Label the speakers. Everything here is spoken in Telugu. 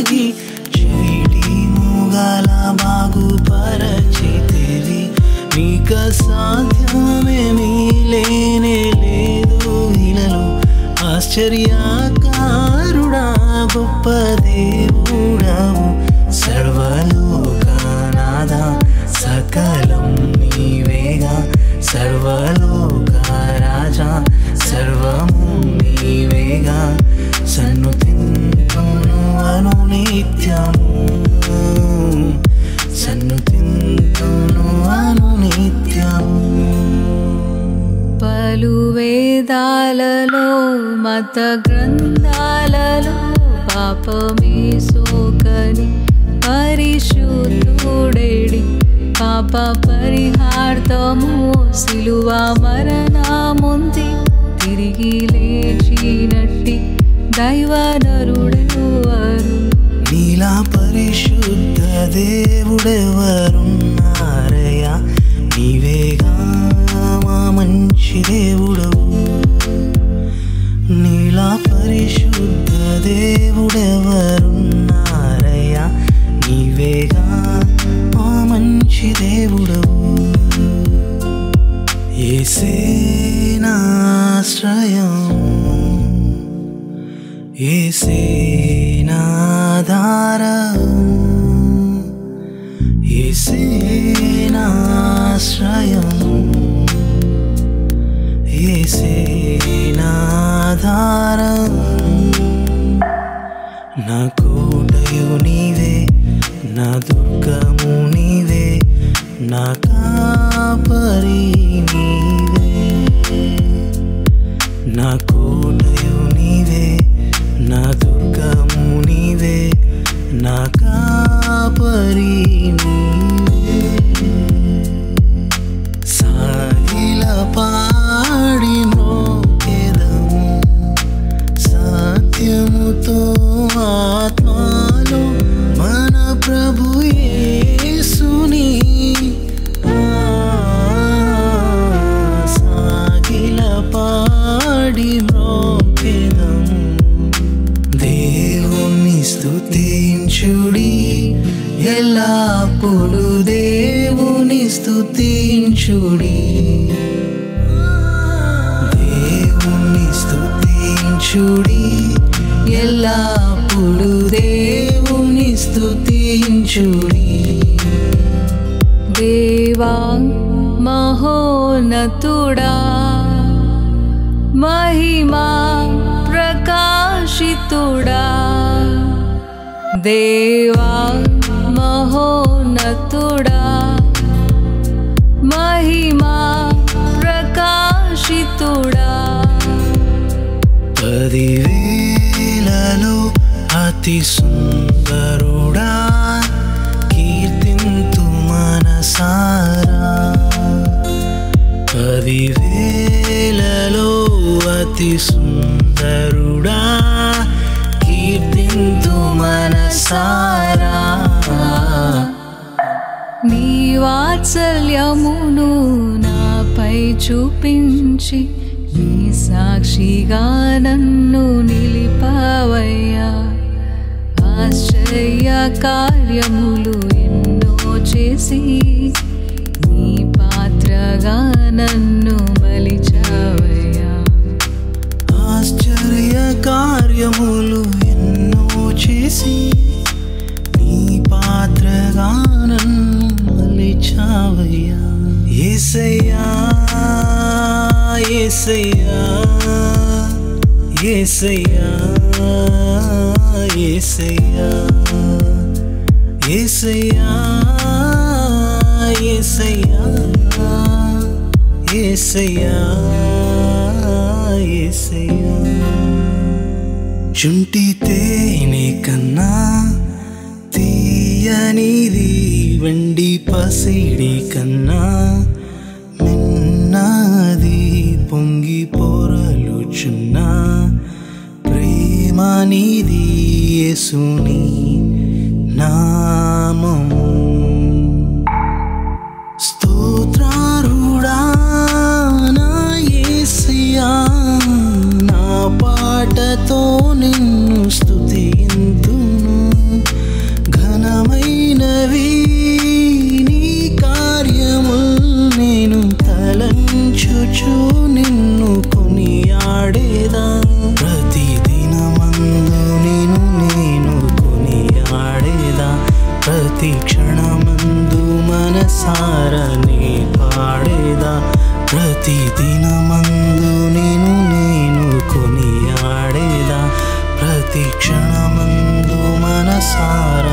Speaker 1: ಸಾಗಿ ಜೇಡಿ ಮೂಗಾಲ బాగుపరచితివి నీక సాధ్యమేమీ లేనే లేదు ఇలలో. ఆశ్చర్యకారుడా గొప్ప దేవుడవు. సర్వలోకనాథ సకలం
Speaker 2: నీవేగా. సర్వలోక పాత గ్రంథాలలో పాపమే సోకని పరిశుద్ధుడేడి. పాప పరిహార్థము సిలువ మరణముంది. తిరిగి లేచినట్టి దైవనరుడెవరు?
Speaker 1: నీలా పరిశుద్ధ దేవుడెవరు? దేవుడెవరున్నారయ్యా? నీవేగా మా మంచి దేవుడవు. ఏసేనాశ్రయం ఏసేనాధారం ఏసేనాశ్రయం ఏసేనాధారం నా కోటయు నీవే నా దుర్గము నీవే నా కాపరి నీవే. నా కోటయు నీవే నా దుర్గము నీవే నా కాపరి నీవే. పాడి మ్రోకెదము దేవుని స్థుతించుడి ఎల్లప్పుడు దేవుని స్థుతించుడి దేవుని స్థుతించుడి ఎల్లప్పుడు దేవుని స్థుతించుడి
Speaker 2: దేవా మహోనతుడా महिमा प्रकाशितुडा देवा महोनतुडा महिमा ప్రకాశితుడా
Speaker 1: పదివేలలో అతి సుందరుడా కీర్తింతు మనసారా పదివే అతి సుందరుడా కీర్తింతు మనసారా.
Speaker 2: నీ వాత్సల్యమును నాపై చూపించి నీ సాక్షిగా నన్ను నిలిపవయ్యా. ఆశ్చర్య కార్యములు ఎన్నో చేసి
Speaker 1: ఏసయ్యా ఏసయ్యా ఏసయ్యా ఏసయ్యా ఏసయ్యా ఏసయ్యా. చుంటి తేనె కన్నా తీయనిది వెండి పసిడి కన్నా మిన్నది పొంగి పొరలుచున్న మహిమ నీది యేసుని నామము. प्रतिक्षण मु मनसारे पाडेद प्रतिदिनमन्तु नी ने कोने आडेदा प्रतिक्षण मु मनसार